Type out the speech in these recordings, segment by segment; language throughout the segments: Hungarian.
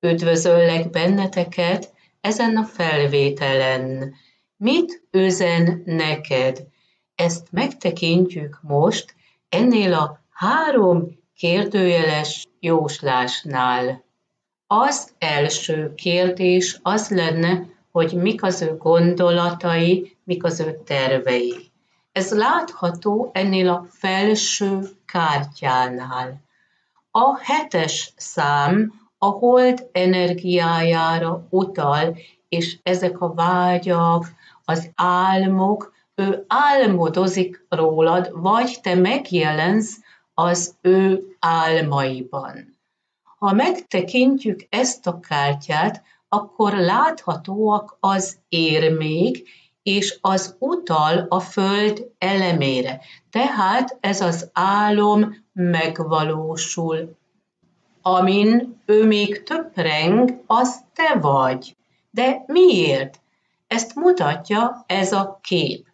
Üdvözöllek benneteket ezen a felvételen. Mit üzen neked? Ezt megtekintjük most ennél a három kérdőjeles jóslásnál. Az első kérdés az lenne, hogy mik az ő gondolatai, mik az ő tervei. Ez látható ennél a felső kártyánál. A hetes szám a hold energiájára utal, és ezek a vágyak, az álmok, ő álmodozik rólad, vagy te megjelensz az ő álmaiban. Ha megtekintjük ezt a kártyát, akkor láthatóak az érmék, és az utal a föld elemére. Tehát ez az álom megvalósul. Amin ő még töpreng, az te vagy. De miért? Ezt mutatja ez a kép.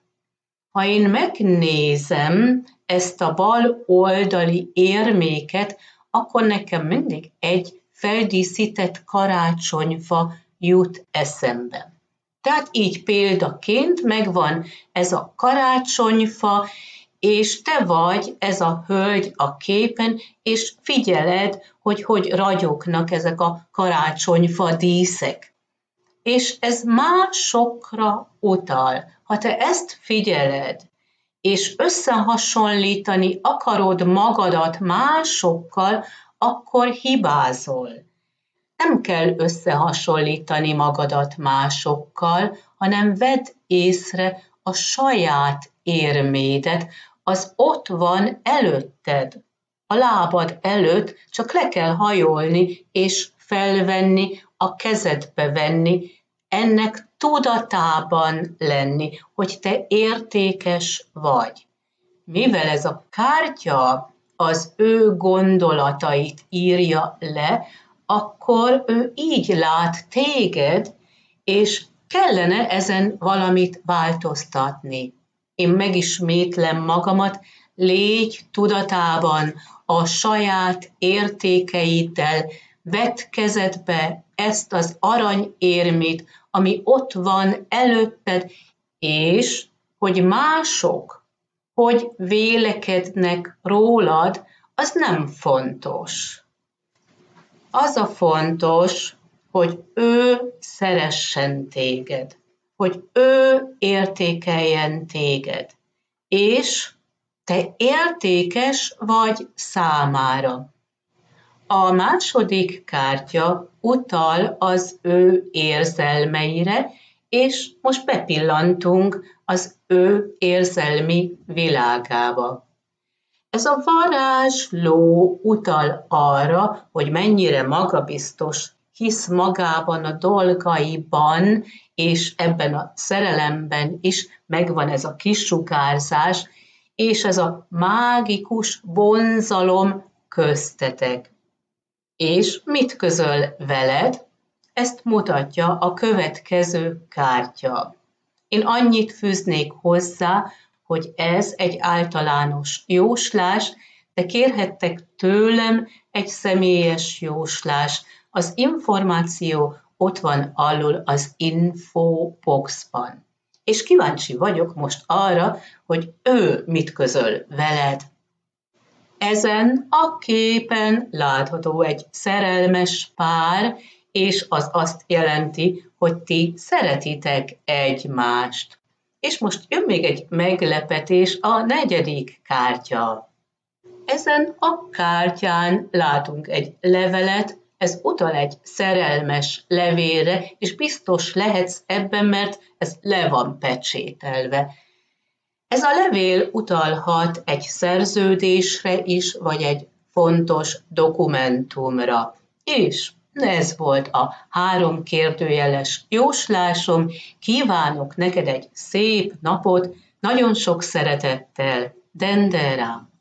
Ha én megnézem ezt a bal oldali érméket, akkor nekem mindig egy feldíszített karácsonyfa jut eszembe. Tehát így példaként megvan ez a karácsonyfa, és te vagy ez a hölgy a képen, és figyeled, hogy hogy ragyognak ezek a karácsonyfa díszek. És ez másokra utal. Ha te ezt figyeled, és összehasonlítani akarod magadat másokkal, akkor hibázol. Nem kell összehasonlítani magadat másokkal, hanem vedd észre a saját érmédet, az ott van előtted, a lábad előtt, csak le kell hajolni és felvenni, a kezedbe venni, ennek tudatában lenni, hogy te értékes vagy. Mivel ez a kártya az ő gondolatait írja le, akkor ő így lát téged, és kellene ezen valamit változtatni. Én megismétlem magamat, légy tudatában a saját értékeiddel, vedd kezedbe ezt az aranyérmét, ami ott van előtted, és hogy mások hogy vélekednek rólad, az nem fontos. Az a fontos, hogy ő szeressen téged, hogy ő értékeljen téged, és te értékes vagy számára. A második kártya utal az ő érzelmeire, és most bepillantunk az ő érzelmi világába. Ez a varázsló utal arra, hogy mennyire magabiztos, hisz magában a dolgaiban, és ebben a szerelemben is megvan ez a kisugárzás, és ez a mágikus vonzalom köztetek. És mit közöl veled? Ezt mutatja a következő kártya. Én annyit fűznék hozzá, hogy ez egy általános jóslás, de kérhettek tőlem egy személyes jóslás. Az információ ott van alul az info boxban. És kíváncsi vagyok most arra, hogy ő mit közöl veled. Ezen a képen látható egy szerelmes pár, és az azt jelenti, hogy ti szeretitek egymást. És most jön még egy meglepetés, a negyedik kártya. Ezen a kártyán látunk egy levelet, ez utal egy szerelmes levélre, és biztos lehetsz ebben, mert ez le van pecsételve. Ez a levél utalhat egy szerződésre is, vagy egy fontos dokumentumra. És ez volt a három kérdőjeles jóslásom. Kívánok neked egy szép napot, nagyon sok szeretettel, Dendera!